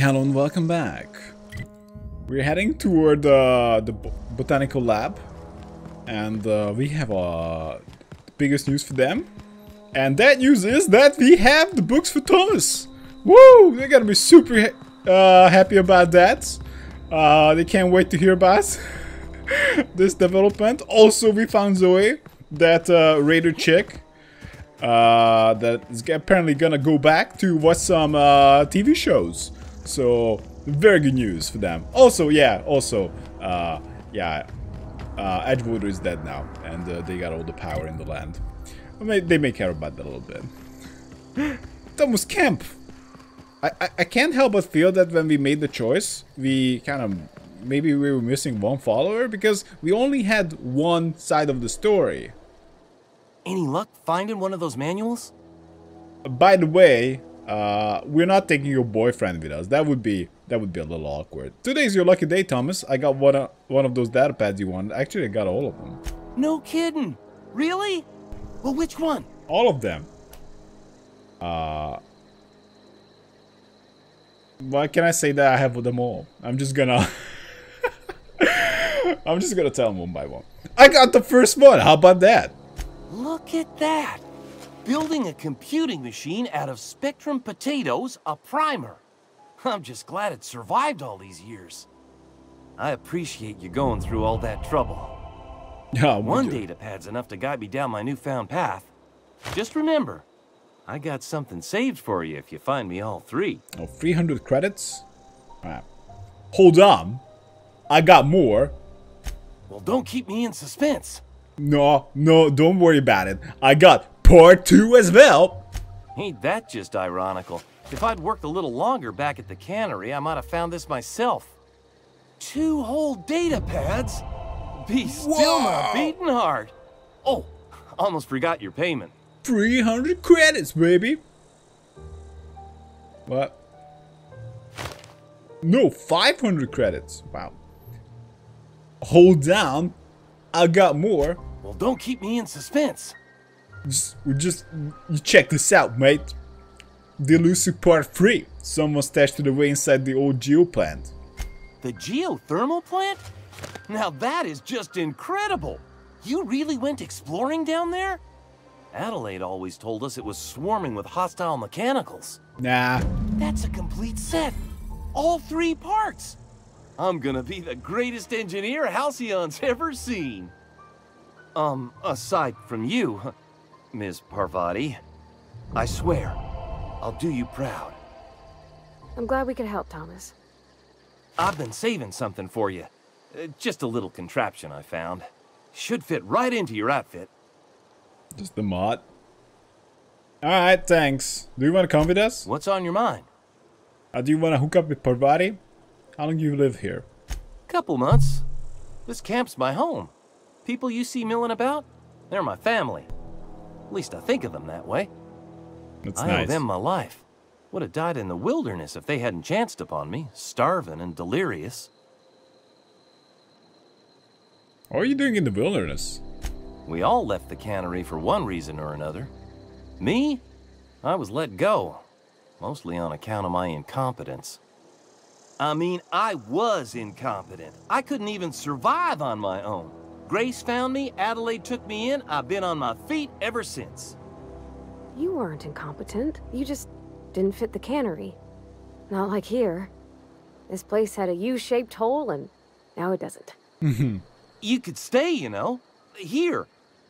Hello and welcome back. We're heading toward uh, the botanical lab, and uh, we have uh, the biggest news for them. And that news is that we have the books for Thomas. Woo! They're gonna be super ha uh, happy about that. Uh, they can't wait to hear about this development. Also, we found Zoe, that uh, raider chick, that is apparently gonna go back to watch some TV shows. So very good news for them. Also, yeah, also, uh, yeah, uh, Edgewater is dead now, and uh, they got all the power in the land. I mean, they may care about that a little bit. Thomas Kemp. I, I I can't help but feel that when we made the choice, we kind of maybe we were missing one follower because we only had one side of the story. Any luck finding one of those manuals? By the way, uh, we're not taking your boyfriend with us. That would be that would be a little awkward. Today's your lucky day, Thomas. I got one of one of those data pads you wanted. Actually, I got all of them. No kidding. Really? Well, which one? All of them. Uh, why can I say that I have them all? I'm just gonna. I'm just gonna tell them one by one. I got the first one. How about that? Look at that. Building a computing machine out of Spectrum potatoes, a primer. I'm just glad it survived all these years. I appreciate you going through all that trouble. Yeah, One data pad's enough to guide me down my newfound path. Just remember, I got something saved for you if you find me all three. Oh, 300 credits? Hold on. I got more. Well, don't keep me in suspense. No, no, don't worry about it. I got part two as well. Ain't that just ironical? If I'd worked a little longer back at the cannery, I might have found this myself. Two whole data pads? Be still my beating heart. Oh, almost forgot your payment. 300 credits, baby. What? No, 500 credits. Wow. Hold down. I got more. Well, don't keep me in suspense. Just, we just, you check this out, mate. The elusive part 3. Someone stashed it away inside the old geo plant. The geothermal plant? Now that is just incredible. You really went exploring down there? Adelaide always told us it was swarming with hostile mechanicals. Nah. That's a complete set. All three parts. I'm gonna be the greatest engineer Halcyon's ever seen. Um, aside from you, Ms. Parvati, I swear, I'll do you proud. I'm glad we could help, Thomas. I've been saving something for you. Uh, just a little contraption I found. Should fit right into your outfit. Just the mod. Alright, thanks. Do you want to come with us? What's on your mind? Uh, do you want to hook up with Parvati? How long do you live here? Couple months. This camp's my home. People you see milling about, they're my family. At least I think of them that way. That's I nice. owe them my life. Would have died in the wilderness if they hadn't chanced upon me, starving and delirious. What are you doing in the wilderness? We all left the cannery for one reason or another. Me? I was let go, mostly on account of my incompetence. I mean, I was incompetent. I couldn't even survive on my own. Grace found me, Adelaide took me in, I've been on my feet ever since. You weren't incompetent. You just didn't fit the cannery. Not like here. This place had a U-shaped hole, and now it doesn't. You could stay, you know. Here.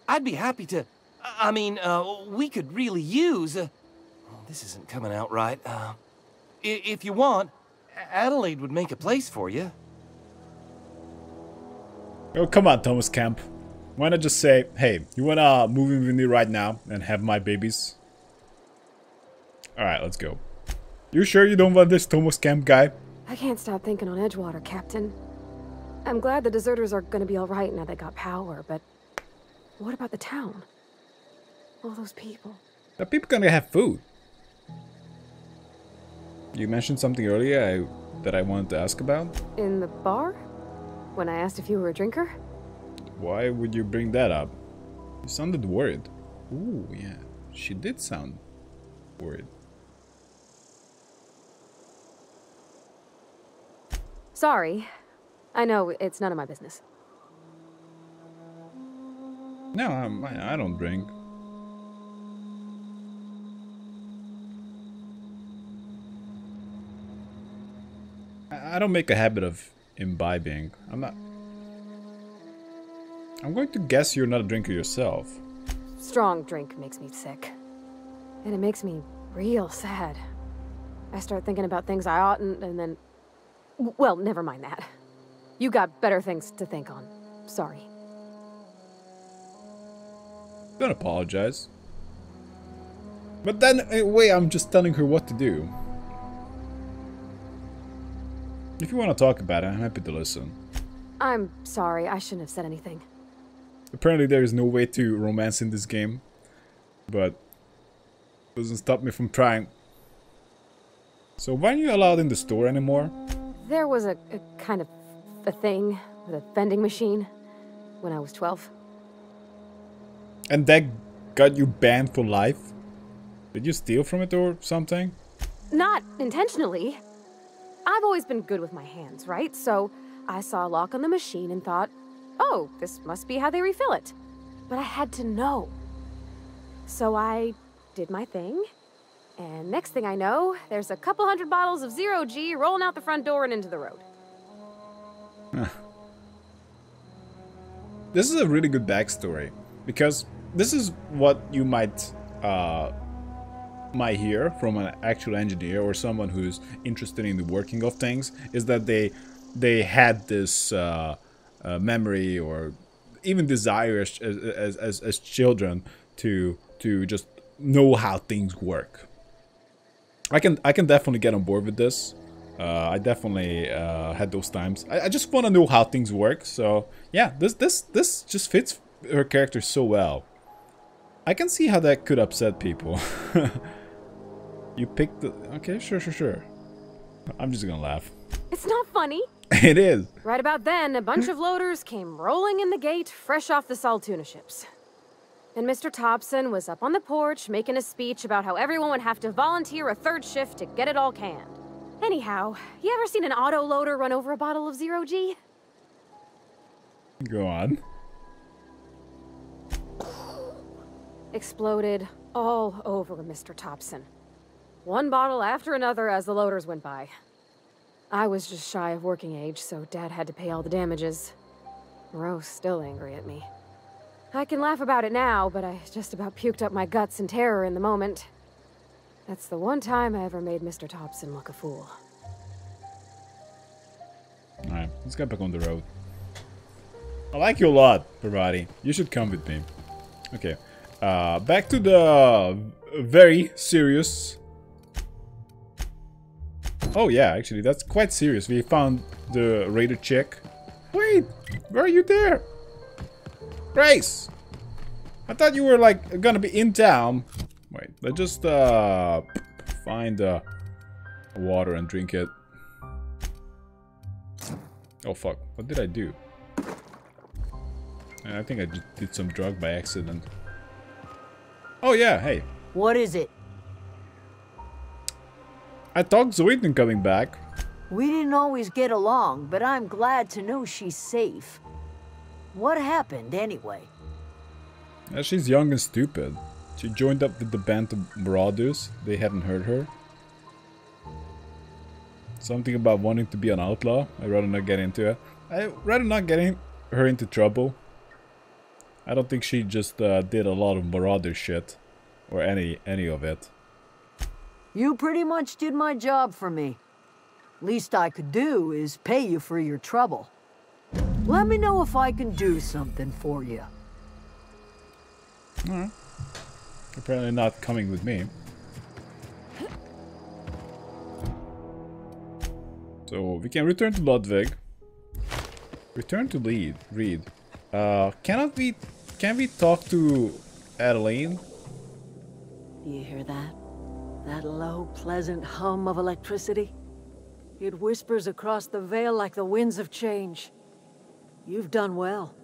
I'd be happy to. I I mean, uh, we could really use. Uh, oh, this isn't coming out right. Uh, if you want, Adelaide would make a place for you. Oh, come on, Thomas Kemp. Why not just say, hey, you wanna move in with me right now and have my babies? Alright, let's go. You sure you don't want this Thomas Kemp guy? I can't stop thinking on Edgewater, Captain. I'm glad the deserters are gonna be alright now they got power, but what about the town? All those people. Are people gonna have food? You mentioned something earlier I, that I wanted to ask about. In the bar? When I asked if you were a drinker? Why would you bring that up? You sounded worried. Ooh, yeah. She did sound worried. Sorry. I know it's none of my business. No, I'm, I don't drink. I don't make a habit of imbibing. I'm not... I'm going to guess you're not a drinker yourself. Strong drink makes me sick. And it makes me real sad. I start thinking about things I oughtn't, and then... Well, never mind that. You got better things to think on. Sorry. Don't apologize. But then, uh, wait, I'm just telling her what to do. If you want to talk about it, I'm happy to listen. I'm sorry, I shouldn't have said anything. Apparently there is no way to romance in this game. But doesn't stop me from trying. So why aren't you allowed in the store anymore? There was a, a kind of a thing with a vending machine when I was 12. And that got you banned for life? Did you steal from it or something? Not intentionally. I've always been good with my hands, right? So I saw a lock on the machine and thought, oh, this must be how they refill it. But I had to know. So I did my thing, and next thing I know, there's a couple hundred bottles of Zero G rolling out the front door and into the road. This is a really good backstory, because this is what you might uh, might hear from an actual engineer or someone who's interested in the working of things is that they they had this uh, uh, memory or even desire as, as, as, as children to to just know how things work. I can I can definitely get on board with this. Uh, I definitely uh, had those times. I, I just want to know how things work. So yeah, this this this just fits her character so well. I can see how that could upset people. you picked the... Okay, sure, sure, sure. I'm just gonna laugh. It's not funny. it is. Right about then, a bunch of loaders came rolling in the gate, fresh off the Saltuna ships. And Mr. Tobson was up on the porch making a speech about how everyone would have to volunteer a third shift to get it all canned. Anyhow, you ever seen an auto loader run over a bottle of Zero G? Go on. Exploded all over Mr. Tobson. One bottle after another as the loaders went by. I was just shy of working age, so Dad had to pay all the damages. Moreau's still angry at me. I can laugh about it now, but I just about puked up my guts in terror in the moment. That's the one time I ever made Mr. Tobson look a fool. Alright, let's get back on the road. I like you a lot, Parvati. You should come with me. Okay. Uh, back to the very serious... Oh yeah, actually, that's quite serious. We found the raider chick. Wait, where are you there? Grace! I thought you were like gonna be in town. Wait, let's just uh, find uh, water and drink it. Oh fuck, what did I do? I think I just did some drug by accident. Oh yeah, hey. What is it? I thought Zoidman coming back. We didn't always get along, but I'm glad to know she's safe. What happened, anyway? Yeah, she's young and stupid. She joined up with the band of Marauders. They hadn't heard her. Something about wanting to be an outlaw. I'd rather not get into it. I'd rather not get her into trouble. I don't think she just uh, did a lot of Marauder shit. Or any, any of it. You pretty much did my job for me. Least I could do is pay you for your trouble. Let me know if I can do something for you. Alright. Apparently not coming with me. So we can return to Ludwig. Return to lead. Read. Uh, cannot we? Can we talk to Adeline? Do you hear that? That low, pleasant hum of electricity? It whispers across the veil like the winds of change. You've done well.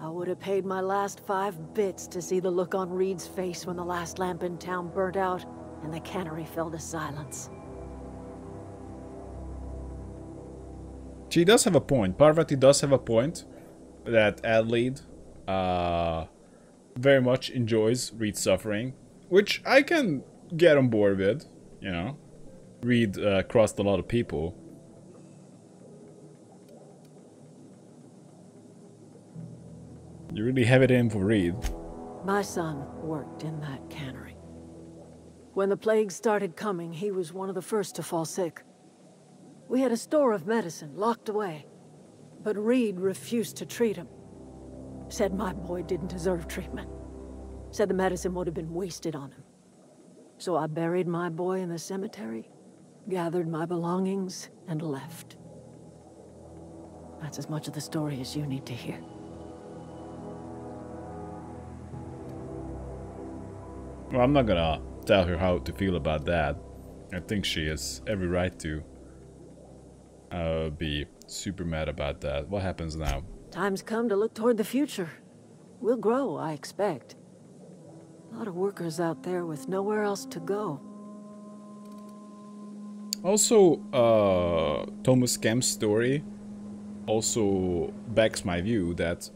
I would have paid my last five bits to see the look on Reed's face when the last lamp in town burnt out and the cannery fell to silence. she does have a point. Parvati does have a point that Adelaide uh, very much enjoys Reed suffering, which I can get on board with, you know. Reed uh, crossed a lot of people. You really have it in for Reed. My son worked in that cannery. When the plague started coming, he was one of the first to fall sick. We had a store of medicine locked away, but Reed refused to treat him. Said my boy didn't deserve treatment. Said the medicine would have been wasted on him. So I buried my boy in the cemetery, gathered my belongings, and left. That's as much of the story as you need to hear. Well, I'm not gonna tell her how to feel about that. I think she has every right to uh, be super mad about that. What happens now? Time's come to look toward the future. We'll grow, I expect. A lot of workers out there with nowhere else to go. Also, uh, Thomas Kemp's story also backs my view that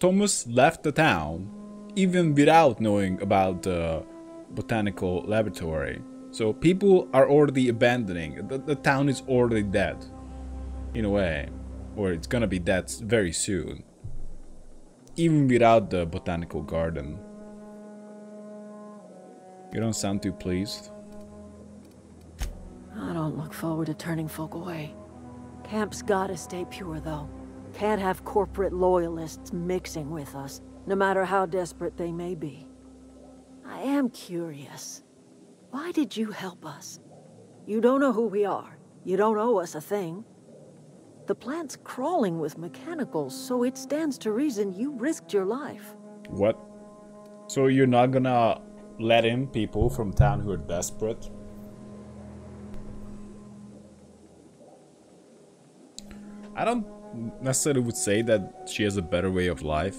Thomas left the town even without knowing about the botanical laboratory. So people are already abandoning. The, the town is already dead, in a way, or it's gonna be dead very soon. Even without the botanical garden. You don't sound too pleased. I don't look forward to turning folk away. Camp's gotta stay pure, though. Can't have corporate loyalists mixing with us, no matter how desperate they may be. I am curious. Why did you help us? You don't know who we are. You don't owe us a thing. The plant's crawling with mechanicals, so it stands to reason you risked your life. What? So you're not gonna let in people from town who are desperate? I don't necessarily would say that she has a better way of life.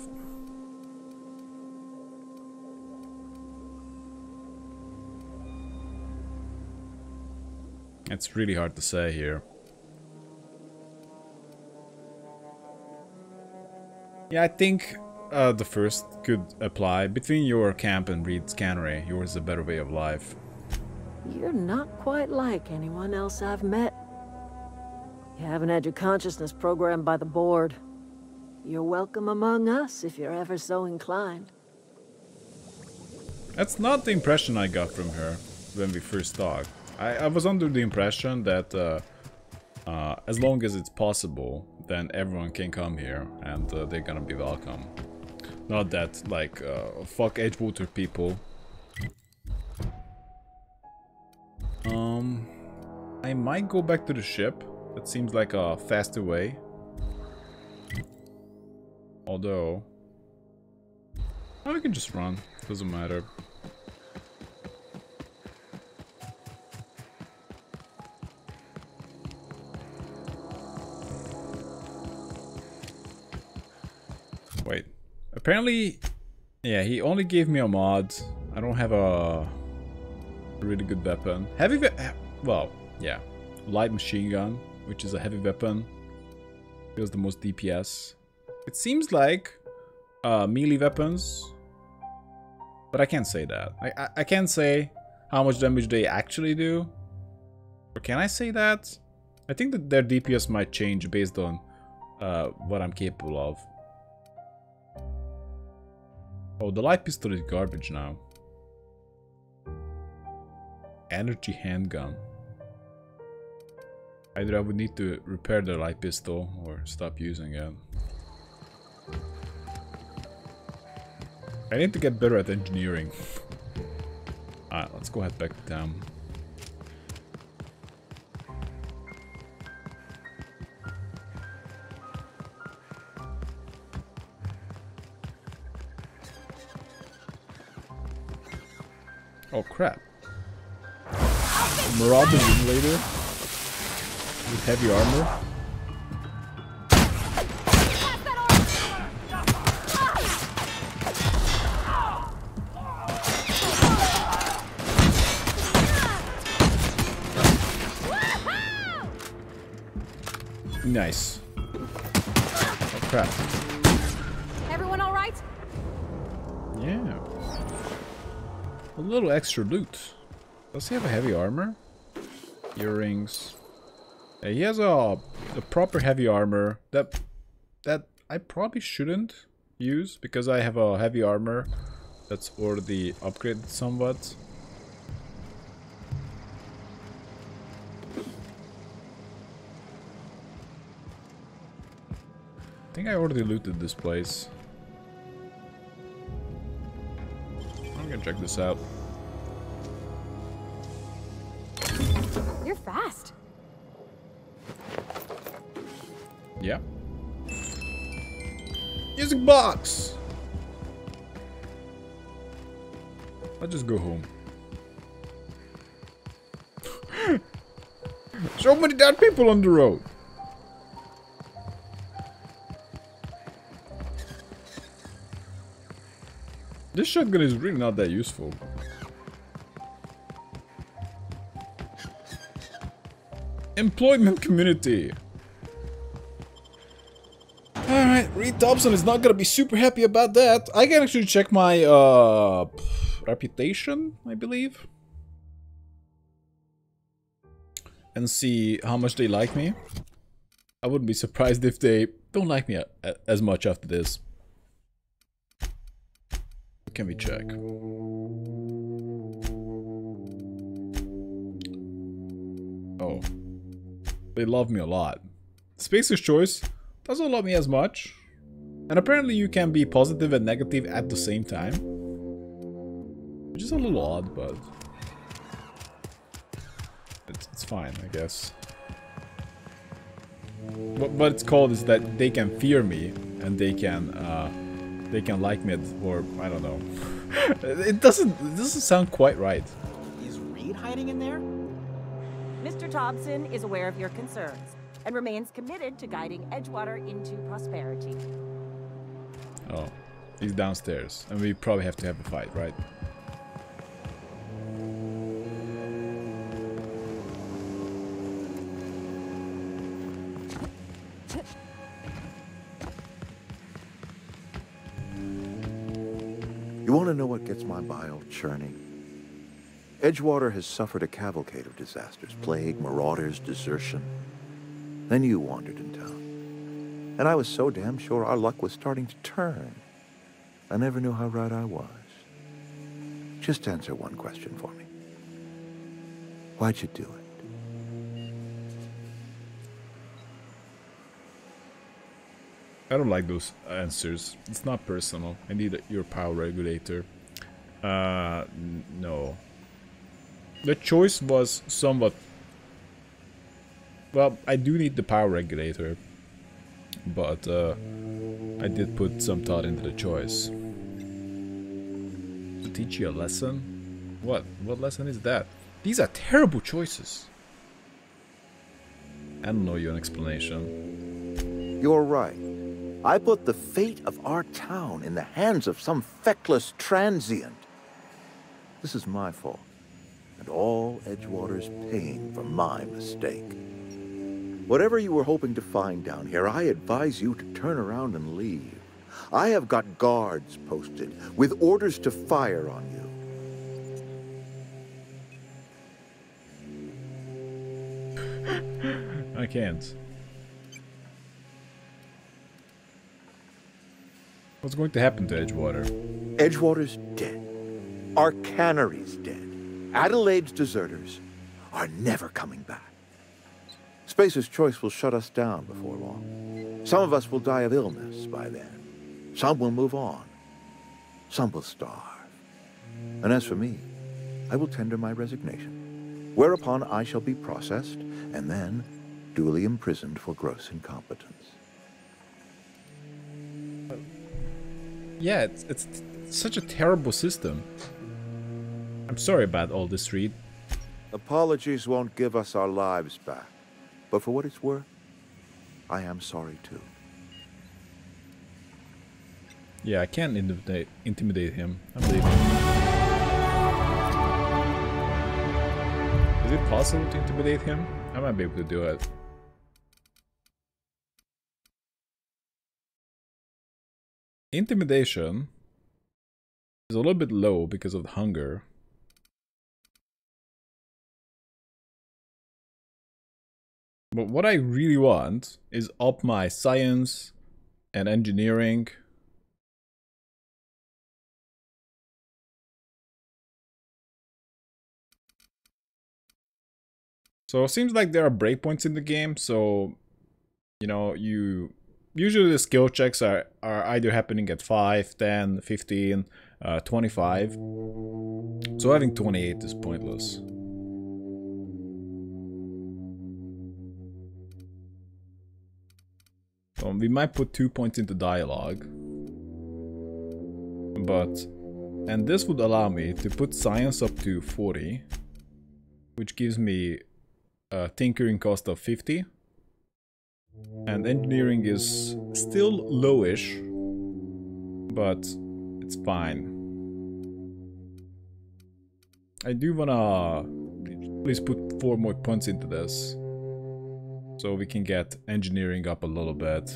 It's really hard to say here. Yeah, I think uh, the first could apply. Between your camp and Reed's cannery, yours is a better way of life. You're not quite like anyone else I've met. You haven't had your consciousness programmed by the board. You're welcome among us if you're ever so inclined. That's not the impression I got from her when we first talked. I, I was under the impression that uh, uh, as long as it's possible, then everyone can come here and uh, they're gonna be welcome. Not that, like, uh, fuck Edgewater people. Um, I might go back to the ship. That seems like a faster way. Although... Oh, we can just run. Doesn't matter. Apparently, yeah, he only gave me a mod. I don't have a, really good weapon. Heavy we well, yeah. Light machine gun, which is a heavy weapon. Deals the most DPS. It seems like uh, melee weapons, but I can't say that. I, I, I can't say how much damage they actually do. Or can I say that? I think that their DPS might change based on uh, what I'm capable of. Oh, the light pistol is garbage now. Energy handgun. Either I would need to repair the light pistol or stop using it. I need to get better at engineering. Alright, let's go head back to crap. Marauder Simulator with heavy armor. Nice. Oh crap. Little extra loot. Does he have a heavy armor? Earrings. Yeah, he has a, a proper heavy armor that that I probably shouldn't use because I have a heavy armor that's already upgraded somewhat. I think I already looted this place. I'm gonna check this out. Fast. Yeah. Music box! I'll just go home. so many dead people on the road. This shotgun is really not that useful. Employment community. Alright, Reed Tobson is not gonna be super happy about that. I can actually check my uh reputation, I believe. And see how much they like me. I wouldn't be surprised if they don't like me as much after this. What can we check? Oh. They love me a lot. Spacer's Choice doesn't love me as much. And apparently you can be positive and negative at the same time. Which is a little odd, but... It's, it's fine, I guess. What, what it's called is that they can fear me and they can uh, they can like me or I don't know. it doesn't it doesn't sound quite right. Is Reed hiding in there? Mr. Tobson is aware of your concerns and remains committed to guiding Edgewater into prosperity. Oh, he's downstairs, and we probably have to have a fight, right? You want to know what gets my bile churning? Edgewater has suffered a cavalcade of disasters plague, marauders, desertion. Then you wandered in town. And I was so damn sure our luck was starting to turn. I never knew how right I was. Just answer one question for me. Why'd you do it? I don't like those answers. It's not personal. I need your power regulator. Uh, no. The choice was somewhat... Well, I do need the power regulator. But, uh, I did put some thought into the choice. To teach you a lesson? What? What lesson is that? These are terrible choices. I don't know you an explanation. You're right. I put the fate of our town in the hands of some feckless transient. This is my fault, and all Edgewater's paying for my mistake. Whatever you were hoping to find down here, I advise you to turn around and leave. I have got guards posted with orders to fire on you. I can't. What's going to happen to Edgewater? Edgewater's dead. Our cannery's dead. Adelaide's deserters are never coming back. Spacer's Choice will shut us down before long. Some of us will die of illness by then. Some will move on. Some will starve. And as for me, I will tender my resignation, whereupon I shall be processed and then duly imprisoned for gross incompetence. Yeah, it's, it's such a terrible system. I'm sorry about all this, Reed. Apologies won't give us our lives back. But for what it's worth, I am sorry too. Yeah, I can't intimidate, intimidate him. I'm leaving. Is it possible to intimidate him? I might be able to do it. Intimidation is a little bit low because of the hunger. But what I really want is up my science and engineering. So it seems like there are breakpoints in the game, so you know, you usually the skill checks are, are either happening at 5, 10, 15, uh, 25. So having 28 is pointless. We might put 2 points into dialogue. But... And this would allow me to put science up to 40. Which gives me a tinkering cost of 50 and engineering is still lowish, but it's fine. I do wanna please put four more points into this, so we can get engineering up a little bit.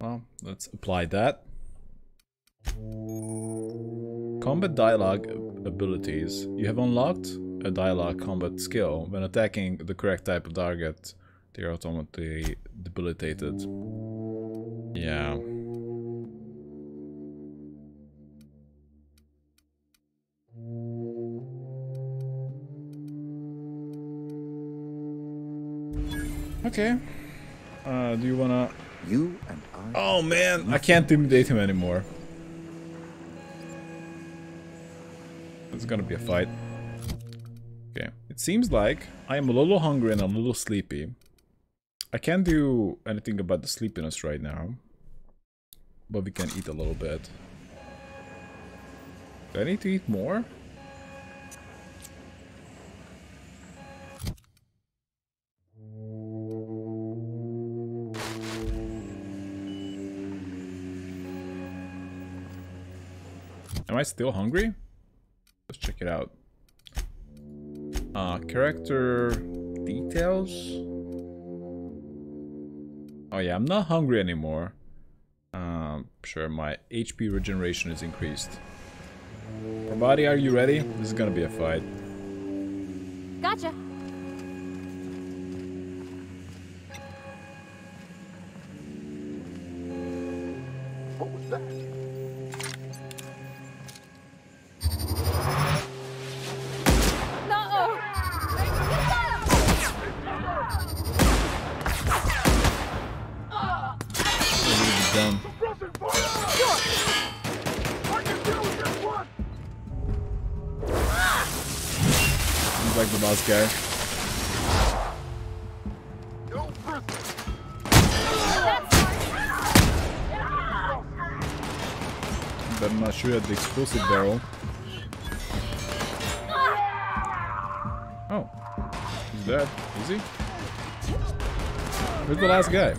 Well, let's apply that. Combat dialogue abilities. You have unlocked a dialogue combat skill. When attacking the correct type of target, they are automatically debilitated. Yeah. Okay. Uh, do you wanna... You and I... Oh man, I can't intimidate him anymore. It's gonna be a fight. Okay, it seems like I am a little hungry and a little sleepy. I can't do anything about the sleepiness right now. But we can eat a little bit. Do I need to eat more? Am I still hungry? Let's check it out. Uh, character details. Oh yeah, I'm not hungry anymore. Um, sure, my HP regeneration is increased. Body, are you ready? This is gonna be a fight. Gotcha. Explosive barrel. Oh. He's dead. Is he? Where's the last guy?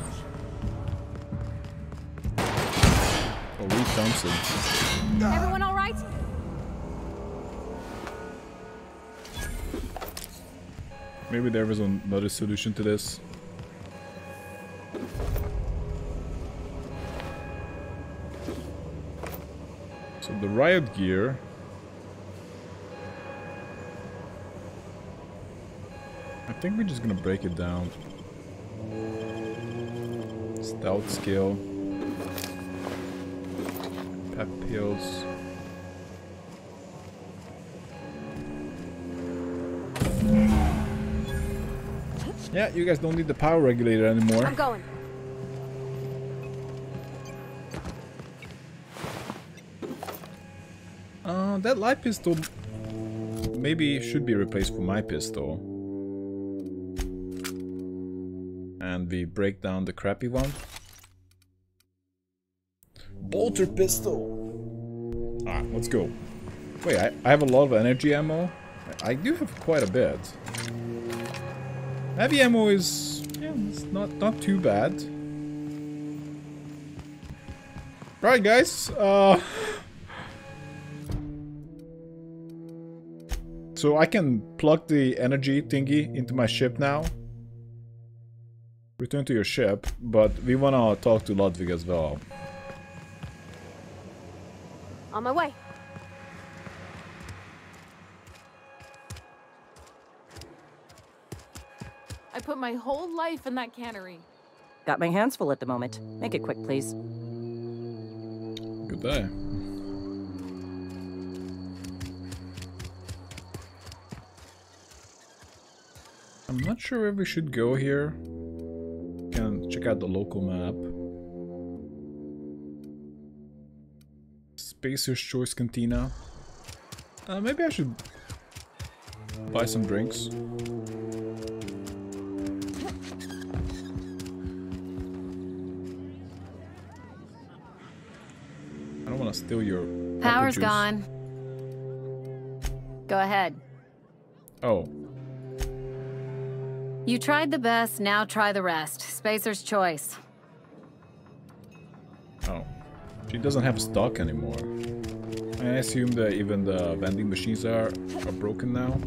Oh, Reed Tobson. Everyone all right? Maybe there was another solution to this. Riot gear. I think we're just gonna break it down. Stealth skill. Pep pills. Yeah, you guys don't need the power regulator anymore. I'm going. That light pistol maybe should be replaced for my pistol. And we break down the crappy one. Bolter pistol! Alright, let's go. Wait, I, I have a lot of energy ammo? I do have quite a bit. Heavy ammo is... yeah, it's not, not too bad. Right, guys. Uh... So I can plug the energy thingy into my ship now. return to your ship, but we wanna talk to Ludwig as well. On my way. I put my whole life in that cannery. Got my hands full at the moment. Make it quick, please. Good day. I'm not sure where we should go here. Can check out the local map. Spacer's Choice Cantina. Uh, maybe I should buy some drinks. I don't want to steal your Power's gone. Go ahead. Oh, You tried the best, now try the rest. Spacer's choice. Oh. She doesn't have stock anymore. I assume that even the vending machines are, are broken now.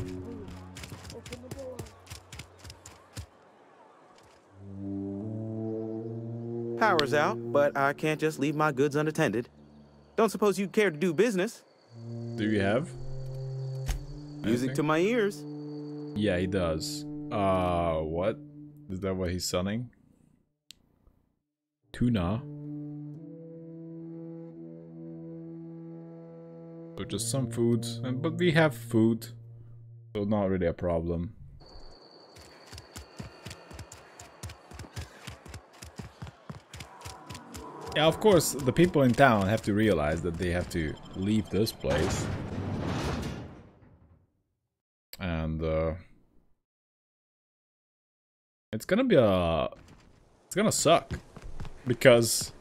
Power's out, but I can't just leave my goods unattended. Don't suppose you'd care to do business? Do you have? Music to my ears. Yeah, he does. Uh, what? Is that what he's selling? Tuna? So just some food, and but we have food, so not really a problem. Yeah, of course, the people in town have to realize that they have to leave this place. And, uh... It's gonna be a... It's gonna suck. Because...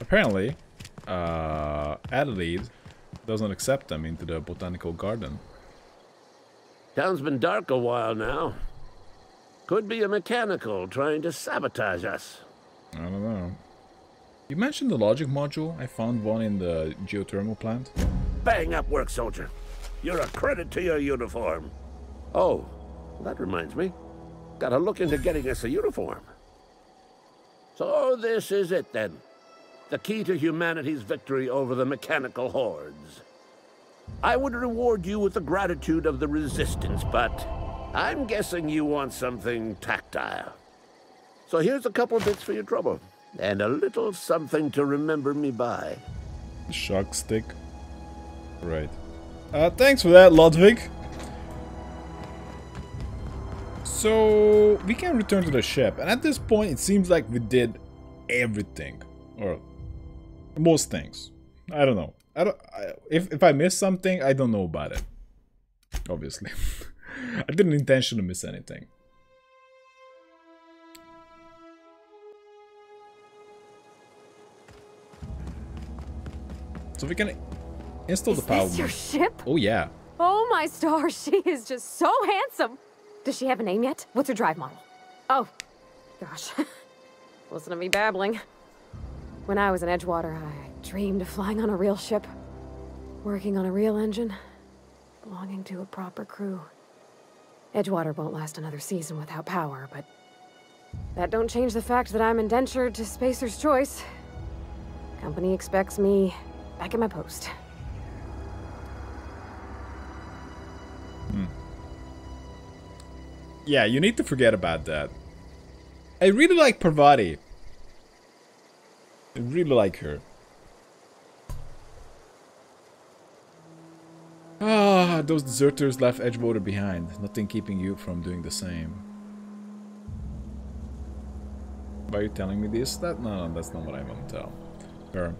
Apparently, uh... Adelaide doesn't accept them into the botanical garden. Town's been dark a while now. Could be a mechanical trying to sabotage us. I don't know. You mentioned the logic module. I found one in the geothermal plant. Bang up work, soldier. You're a credit to your uniform. Oh, that reminds me. Gotta look into getting us a uniform. So this is it then. The key to humanity's victory over the mechanical hordes. I would reward you with the gratitude of the resistance, but I'm guessing you want something tactile. So here's a couple bits for your trouble, and a little something to remember me by. Shock stick. Right. Uh, thanks for that, Ludwig. So, we can return to the ship. And at this point, it seems like we did everything. Or most things. I don't know. I don't, I, if, if I missed something, I don't know about it. Obviously. I didn't intentionally miss anything. So we can install Is the power. this your ship? Oh yeah. Oh my stars, she is just so handsome. Does she have a name yet? What's her drive model? Oh, gosh. Listen to me babbling. When I was in Edgewater, I dreamed of flying on a real ship, working on a real engine, belonging to a proper crew. Edgewater won't last another season without power, but that don't change the fact that I'm indentured to Spacer's Choice. Company expects me back at my post. Yeah, you need to forget about that. I really like Parvati. I really like her. Ah, those deserters left Edgewater behind. Nothing keeping you from doing the same. Why are you telling me this? That no, no that's not what I want to tell. Sure.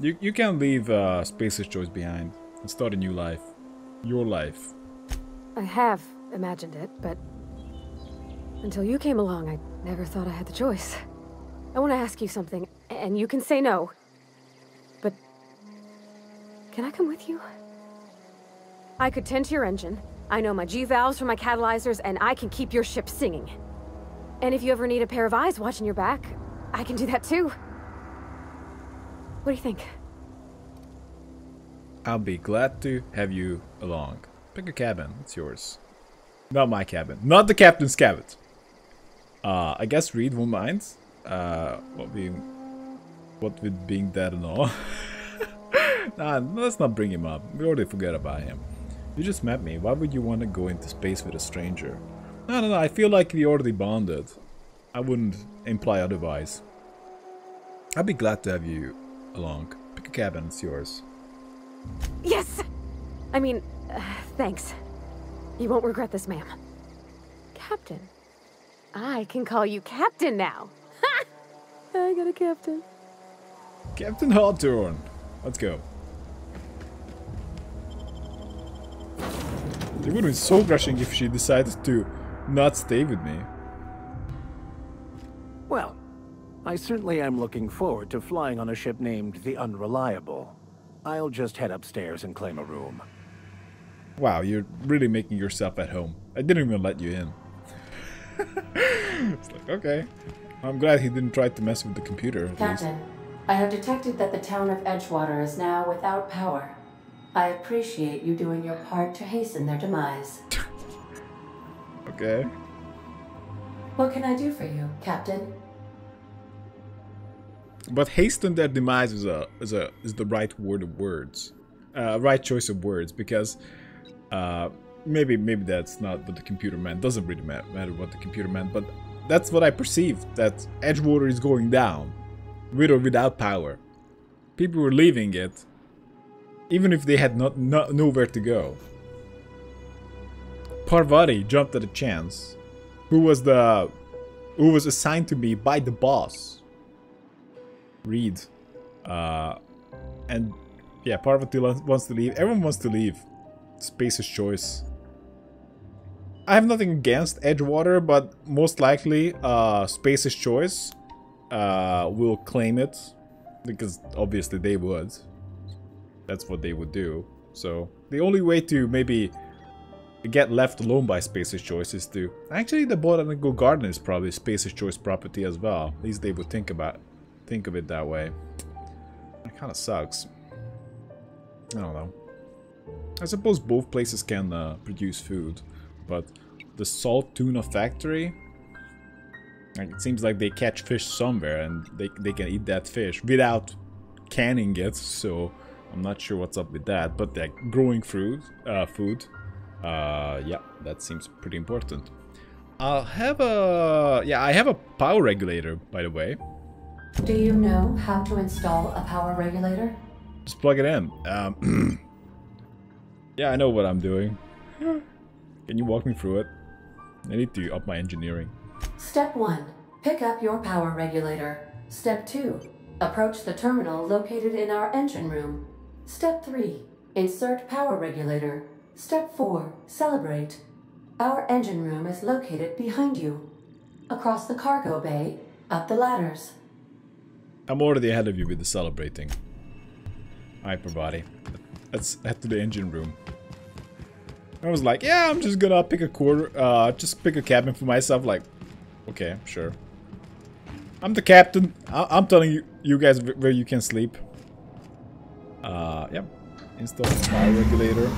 You you can leave uh, Spacer's Choice behind and start a new life. Your life. I have imagined it, but until you came along, I never thought I had the choice. I want to ask you something, and you can say no. But can I come with you? I could tend to your engine. I know my G-valves from my catalyzers, and I can keep your ship singing. And if you ever need a pair of eyes watching your back, I can do that too. What do you think? I'll be glad to have you along. Pick a cabin, it's yours. Not my cabin. Not the captain's cabin. Uh, I guess Reed won't mind. Uh, what being, what with being dead and all. nah, let's not bring him up. We already forgot about him. You just met me. Why would you want to go into space with a stranger? No, no, no. I feel like we already bonded. I wouldn't imply otherwise. I'd be glad to have you along. Pick a cabin. It's yours. Yes! I mean, uh, thanks. You won't regret this, ma'am. Captain. I can call you Captain now. Ha! I got a captain. Captain Hawthorne. Let's go. It would have been so crushing if she decided to not stay with me. Well, I certainly am looking forward to flying on a ship named the Unreliable. I'll just head upstairs and claim a room. Wow, you're really making yourself at home. I didn't even let you in. it's like, okay. I'm glad he didn't try to mess with the computer. Captain, I have detected that the town of Edgewater is now without power. I appreciate you doing your part to hasten their demise. okay. What can I do for you, Captain? But hasten their demise is a is a is the right word of words, uh, right choice of words because uh, maybe maybe that's not what the computer meant. Doesn't really matter, what the computer meant, but that's what I perceived. That Edgewater is going down, with or without power. People were leaving it, even if they had not, not nowhere to go. Parvati jumped at a chance, who was the who was assigned to me by the boss. Reed. Uh, and yeah, Parvati wants to leave. Everyone wants to leave. Spacer's Choice. I have nothing against Edgewater, but most likely uh, Spacer's Choice uh, will claim it. Because obviously they would. That's what they would do. So the only way to maybe get left alone by Spacer's Choice is to... Actually, the Botanical Garden is probably Spacer's Choice property as well. At least they would think about think of it that way. That kind of sucks. I don't know. I suppose both places can uh, produce food, but the salt tuna factory, like it seems like they catch fish somewhere and they, they can eat that fish without canning it, so I'm not sure what's up with that, but like growing fruit, uh, food, uh, yeah, that seems pretty important. I'll have a, yeah, I have a power regulator, by the way. Do you know how to install a power regulator? Just plug it in. Um, yeah, I know what I'm doing. Can you walk me through it? I need to up my engineering. Step 1. Pick up your power regulator. Step 2. Approach the terminal located in our engine room. Step 3. Insert power regulator. Step 4. Celebrate. Our engine room is located behind you. Across the cargo bay, up the ladders. I'm already ahead of you with the celebrating. Hyperbody. Let's head to the engine room. I was like, yeah, I'm just gonna pick a quarter, uh, just pick a cabin for myself. Like, okay, sure. I'm the captain. I am telling you, you guys where you can sleep. Uh, yep. Install power regulator.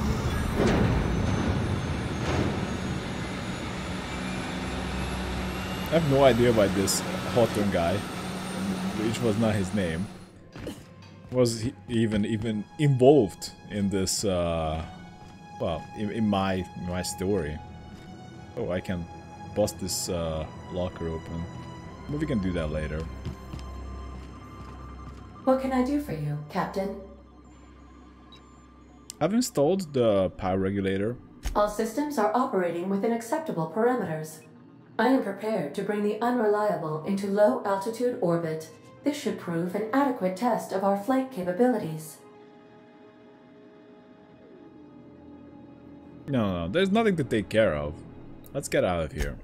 I have no idea why this Hawthorne guy, which was not his name, was even even involved in this uh, well, in, in my in my story. Oh, I can bust this uh, locker open. But we can do that later. What can I do for you, Captain? I've installed the power regulator. All systems are operating within acceptable parameters. I am prepared to bring the Unreliable into low altitude orbit. This should prove an adequate test of our flight capabilities. No, no, there's nothing to take care of. Let's get out of here.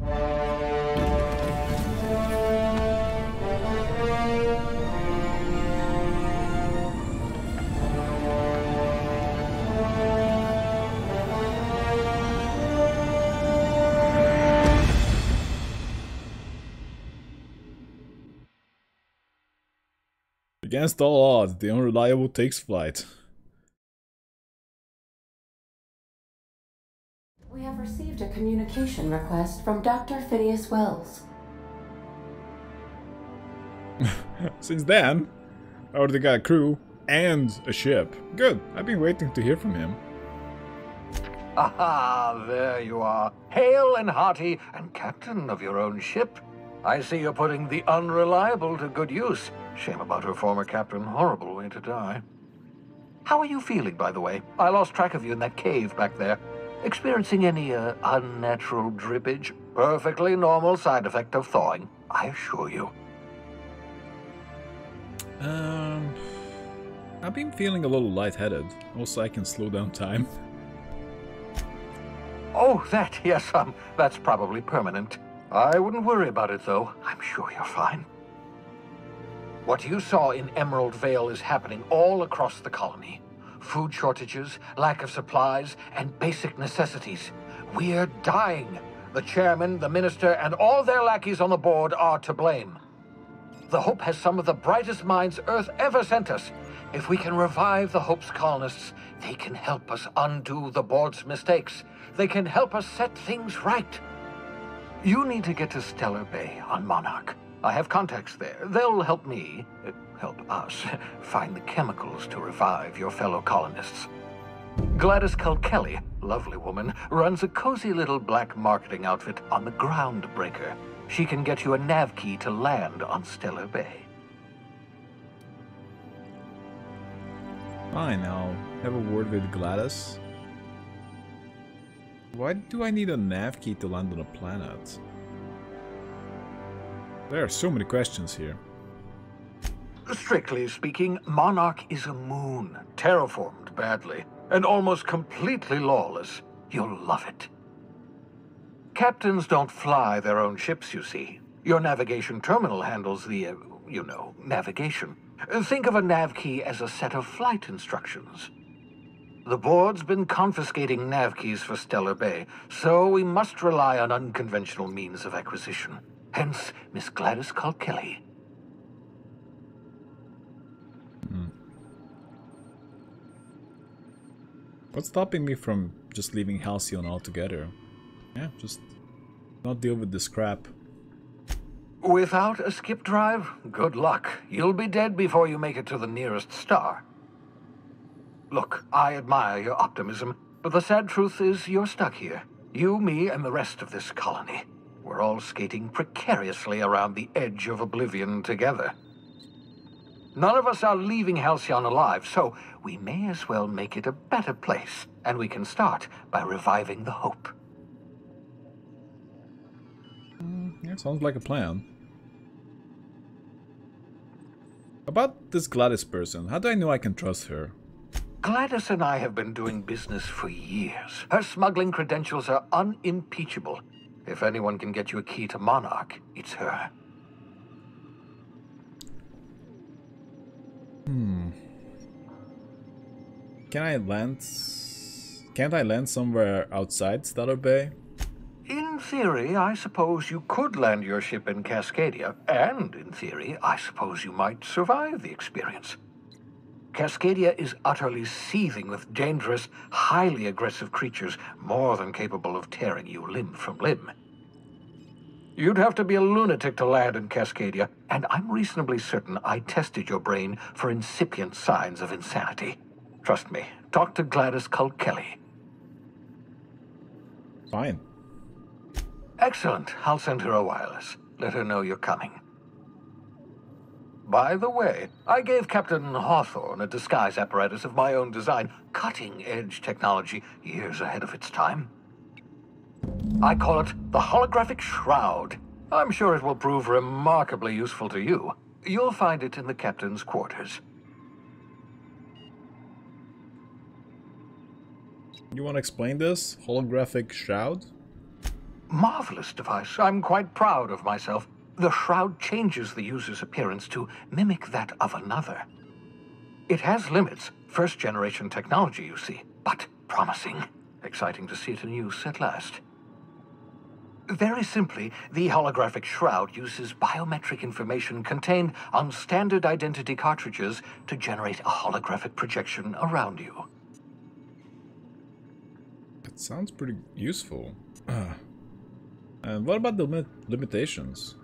Against all odds, the unreliable takes flight. We have received a communication request from Dr. Phineas Welles. Since then, I already got a crew and a ship. Good, I've been waiting to hear from him. Aha, there you are. Hale and hearty, and captain of your own ship. I see you're putting the unreliable to good use. Shame about her former captain. Horrible way to die. How are you feeling, by the way? I lost track of you in that cave back there. Experiencing any uh, unnatural drippage? Perfectly normal side effect of thawing, I assure you. Um, I've been feeling a little lightheaded. Also, I can slow down time. Oh, that, yes, um, that's probably permanent. I wouldn't worry about it, though. I'm sure you're fine. What you saw in Emerald Vale is happening all across the colony. Food shortages, lack of supplies, and basic necessities. We're dying. The chairman, the minister, and all their lackeys on the board are to blame. The Hope has some of the brightest minds Earth ever sent us. If we can revive the Hope's colonists, they can help us undo the board's mistakes. They can help us set things right. You need to get to Stellar Bay on Monarch. I have contacts there. They'll help me, uh, help us, find the chemicals to revive your fellow colonists. Gladys Kelly, lovely woman, runs a cozy little black marketing outfit on the Groundbreaker. She can get you a nav key to land on Stellar Bay. Fine, I'll have a word with Gladys. Why do I need a nav key to land on a planet? There are so many questions here. Strictly speaking, Monarch is a moon, terraformed badly, and almost completely lawless. You'll love it. Captains don't fly their own ships, you see. Your navigation terminal handles the, uh, you know, navigation. Think of a nav key as a set of flight instructions. The board's been confiscating nav keys for Stellar Bay, so we must rely on unconventional means of acquisition. Hence, Miss Gladys Kalkelly. Hmm. What's stopping me from just leaving Halcyon altogether? Yeah, just not deal with this crap. Without a skip drive, good luck. You'll be dead before you make it to the nearest star. Look, I admire your optimism, but the sad truth is you're stuck here. You, me, and the rest of this colony. We're all skating precariously around the edge of oblivion together. None of us are leaving Halcyon alive, so we may as well make it a better place, and we can start by reviving the hope. Mm, yeah, sounds like a plan. About this Gladys person, how do I know I can trust her? Gladys and I have been doing business for years. Her smuggling credentials are unimpeachable. If anyone can get you a key to Monarch, it's her. Hmm. Can I land... Can't I land somewhere outside Stellar Bay? In theory, I suppose you could land your ship in Cascadia, and in theory, I suppose you might survive the experience. Cascadia is utterly seething with dangerous, highly aggressive creatures more than capable of tearing you limb from limb. You'd have to be a lunatic to land in Cascadia, and I'm reasonably certain I tested your brain for incipient signs of insanity. Trust me, talk to Gladys Kelly. Fine. Excellent. I'll send her a wireless. Let her know you're coming. By the way, I gave Captain Hawthorne a disguise apparatus of my own design, cutting-edge technology years ahead of its time. I call it the Holographic Shroud. I'm sure it will prove remarkably useful to you. You'll find it in the captain's quarters. You want to explain this? Holographic shroud? Marvelous device. I'm quite proud of myself. The shroud changes the user's appearance to mimic that of another. It has limits, first generation technology, you see, but promising. Exciting to see it in use at last. Very simply, the holographic shroud uses biometric information contained on standard identity cartridges to generate a holographic projection around you. That sounds pretty useful. Uh, and what about the limit limitations?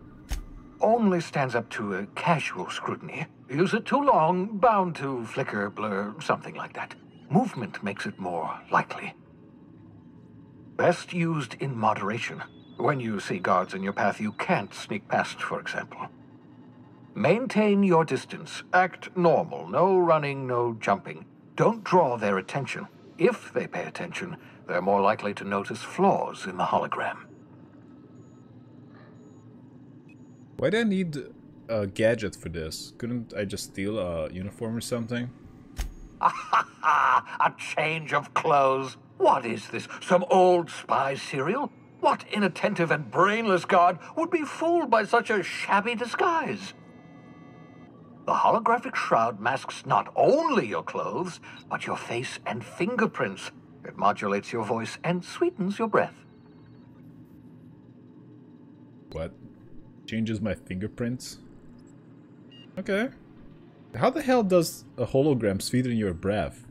Only stands up to a casual scrutiny. Use it too long, bound to flicker, blur, something like that. Movement makes it more likely. Best used in moderation. When you see guards in your path you can't sneak past, for example. Maintain your distance. Act normal. No running, no jumping. Don't draw their attention. If they pay attention, they're more likely to notice flaws in the hologram. Why do I need a gadget for this? Couldn't I just steal a uniform or something? a change of clothes. What is this? Some old spy serial? What inattentive and brainless guard would be fooled by such a shabby disguise? The holographic shroud masks not only your clothes, but your face and fingerprints. It modulates your voice and sweetens your breath. What? Changes my fingerprints? Okay. How the hell does a hologram feed in your breath?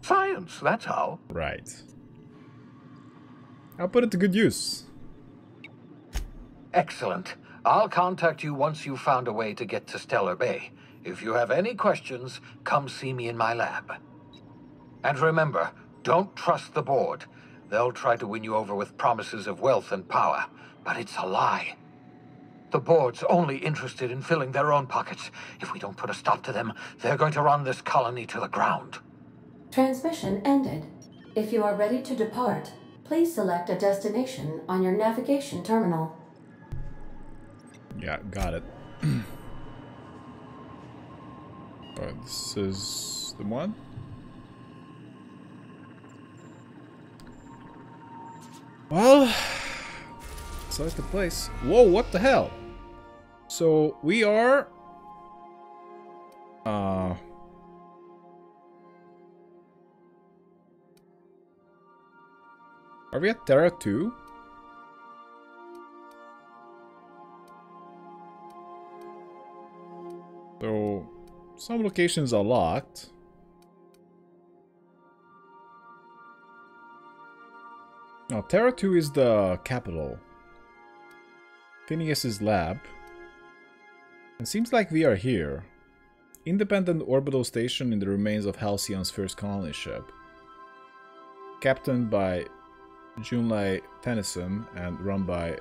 Science, that's how. Right. I'll put it to good use. Excellent. I'll contact you once you've found a way to get to Stellar Bay. If you have any questions, come see me in my lab. And remember, don't trust the board. They'll try to win you over with promises of wealth and power, but it's a lie. The board's only interested in filling their own pockets. If we don't put a stop to them, they're going to run this colony to the ground. Transmission ended. If you are ready to depart, please select a destination on your navigation terminal. Yeah, got it. Alright, uh, this is the one. Well, select the place. Whoa, what the hell? So we are... Uh... Are we at Terra 2? So, some locations are locked. Now, Terra 2 is the capital. Phineas's lab. It seems like we are here. Independent orbital station in the remains of Halcyon's first colony ship. Captained by Junlei Tennyson and run by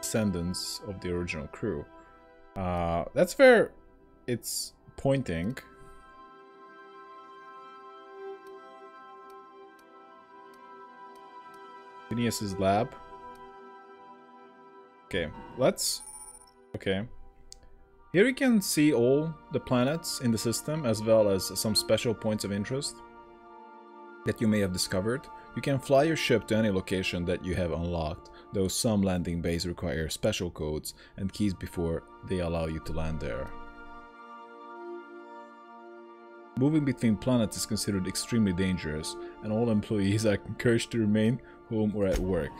descendants of the original crew. Uh, that's where it's pointing. Phineas's lab. Okay, let's... Okay. Here you can see all the planets in the system as well as some special points of interest that you may have discovered. You can fly your ship to any location that you have unlocked, though some landing bays require special codes and keys before they allow you to land there. Moving between planets is considered extremely dangerous, and all employees are encouraged to remain home or at work.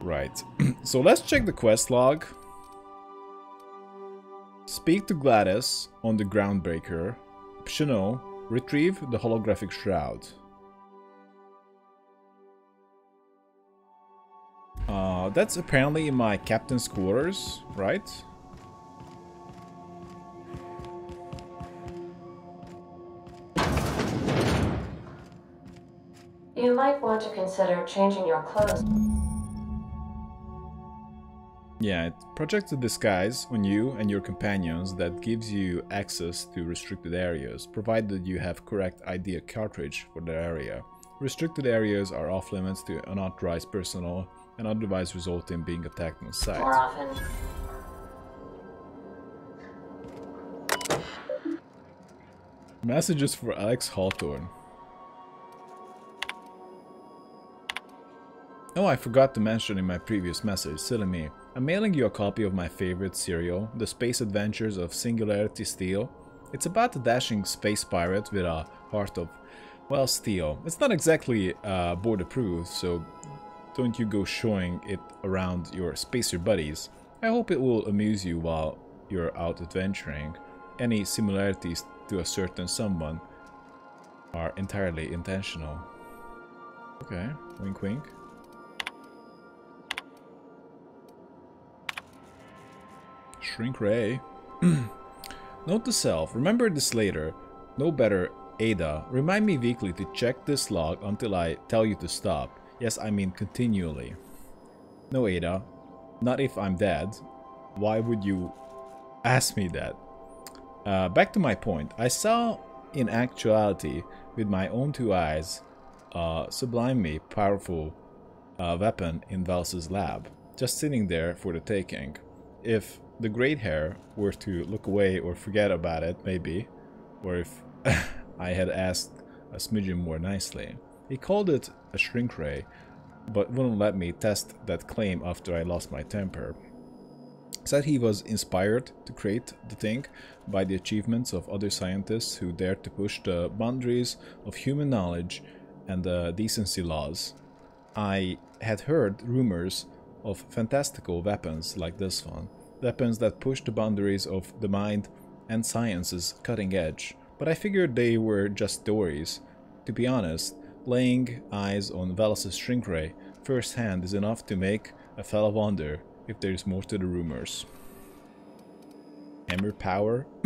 Right, so let's check the quest log. Speak to Gladys on the Groundbreaker. Optional, retrieve the holographic shroud. Uh, that's apparently in my captain's quarters, right? You might want to consider changing your clothes. Yeah, it projects a disguise on you and your companions that gives you access to restricted areas, provided you have correct ID cartridge for the area. Restricted areas are off limits to unauthorized personnel and otherwise result in being attacked on sight. More often. Messages for Alex Hawthorne. Oh, I forgot to mention in my previous message, silly me. I'm mailing you a copy of my favorite serial, The Space Adventures of Singularity Steel. It's about a dashing space pirate with a heart of, well, steel. It's not exactly uh, board approved, so don't you go showing it around your spacer buddies. I hope it will amuse you while you're out adventuring. Any similarities to a certain someone are entirely intentional. Okay, wink wink. Shrink Ray. Note to self, remember this later. No better, Ada. Remind me weekly to check this log until I tell you to stop. Yes, I mean continually. No, Ada. Not if I'm dead. Why would you ask me that? Uh, back to my point. I saw in actuality with my own two eyes a sublimely powerful uh, weapon in Vals's lab, just sitting there for the taking. If the great hair were to look away or forget about it, maybe, or if I had asked a smidgen more nicely. He called it a shrink ray, but wouldn't let me test that claim after I lost my temper. Said he was inspired to create the thing by the achievements of other scientists who dared to push the boundaries of human knowledge and the decency laws. I had heard rumors of fantastical weapons like this one, weapons that push the boundaries of the mind and science's cutting edge, but I figured they were just stories. To be honest, laying eyes on Velas's shrink ray firsthand is enough to make a fella wonder if there's more to the rumors. Hammer power?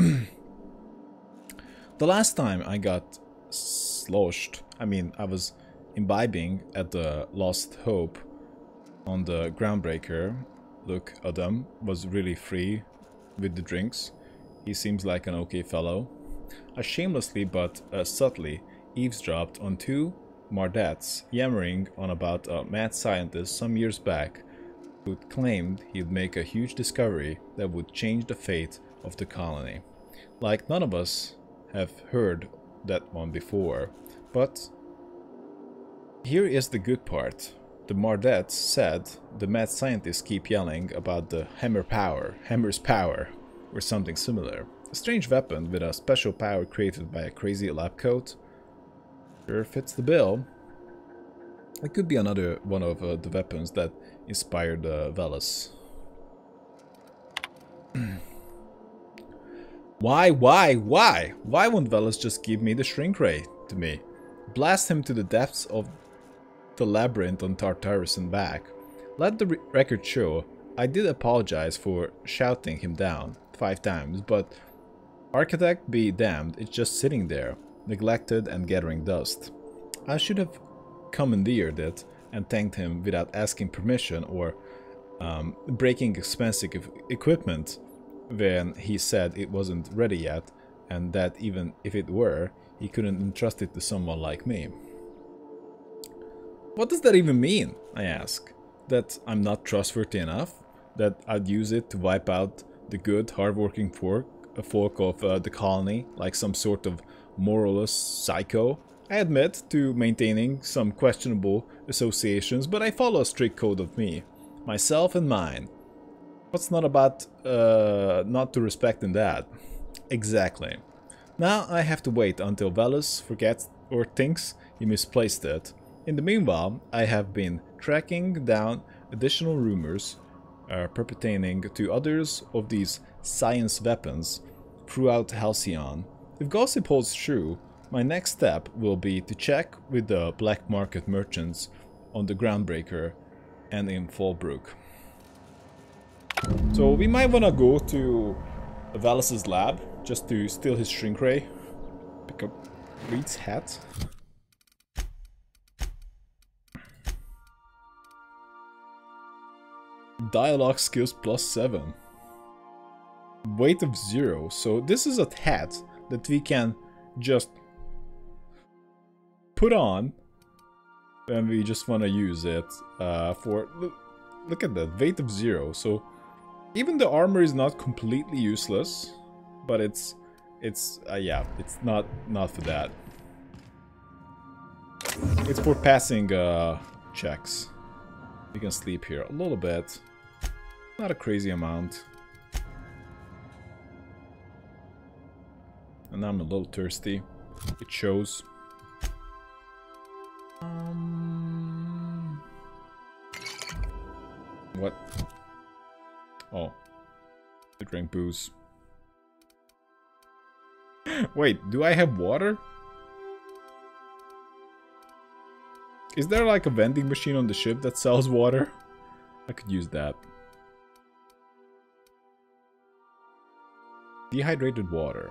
the last time I got sloshed, I mean, I was imbibing at the Lost Hope on the Groundbreaker. Look, Adam was really free with the drinks. He seems like an okay fellow. I shamelessly but uh, subtly eavesdropped on two Mardets yammering on about a mad scientist some years back who claimed he'd make a huge discovery that would change the fate of the colony. Like none of us have heard that one before, but here is the good part. The Mardets said the mad scientists keep yelling about the hammer power, hammer's power, or something similar. A strange weapon with a special power created by a crazy lab coat. Sure fits the bill. It could be another one of uh, the weapons that inspired uh, Velas. why, why, why? Why won't Velas just give me the shrink ray to me? Blast him to the depths of the labyrinth on Tartarus and back. Let the re record show, I did apologize for shouting him down five times, but Architect be damned, it's just sitting there, neglected and gathering dust. I should have commandeered it and thanked him without asking permission or um, breaking expensive equipment when he said it wasn't ready yet and that even if it were, he couldn't entrust it to someone like me. What does that even mean, I ask? That I'm not trustworthy enough? That I'd use it to wipe out the good, hardworking folk, a folk of uh, the colony like some sort of moralist psycho? I admit to maintaining some questionable associations, but I follow a strict code of me, myself and mine. What's not about uh, not to respect in that? Exactly. Now I have to wait until Velas forgets or thinks he misplaced it. In the meanwhile, I have been tracking down additional rumors uh, pertaining to others of these science weapons throughout Halcyon. If gossip holds true, my next step will be to check with the black market merchants on the Groundbreaker and in Fallbrook. So we might want to go to Valis' lab just to steal his shrink ray. Pick up Reed's hat. Dialogue skills plus 7. Weight of 0. So this is a hat that we can just put on and we just want to use it uh, for... Look, look at that, weight of 0. So even the armor is not completely useless, but it's... It's, uh, yeah, it's not, not for that. It's for passing uh, checks. We can sleep here a little bit. Not a crazy amount. And I'm a little thirsty. It shows. Um, what? Oh. To drink booze. Wait, do I have water? Is there like a vending machine on the ship that sells water? I could use that. Dehydrated water.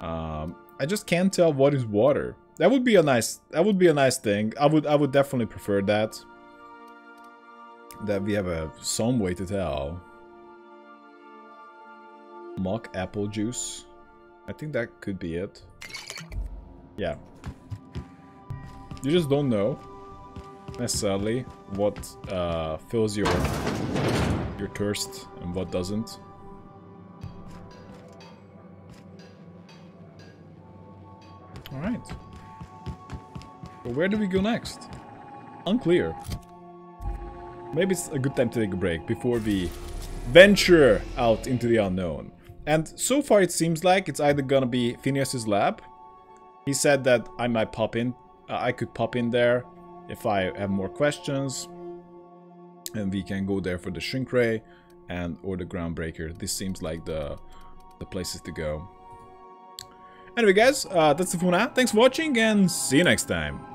Um, I just can't tell what is water. That would be a nice that would be a nice thing. I would I would definitely prefer that. That we have a some way to tell. Mock apple juice. I think that could be it. Yeah. You just don't know necessarily what uh, fills your your thirst and what doesn't. Alright. But where do we go next? Unclear. Maybe it's a good time to take a break before we venture out into the unknown. And so far it seems like it's either gonna be Phineas's lab. He said that I might pop in, uh, I could pop in there if I have more questions. And we can go there for the shrink ray and or the groundbreaker. This seems like the the places to go. Anyway guys, uh, that's for now. Thanks for watching and see you next time.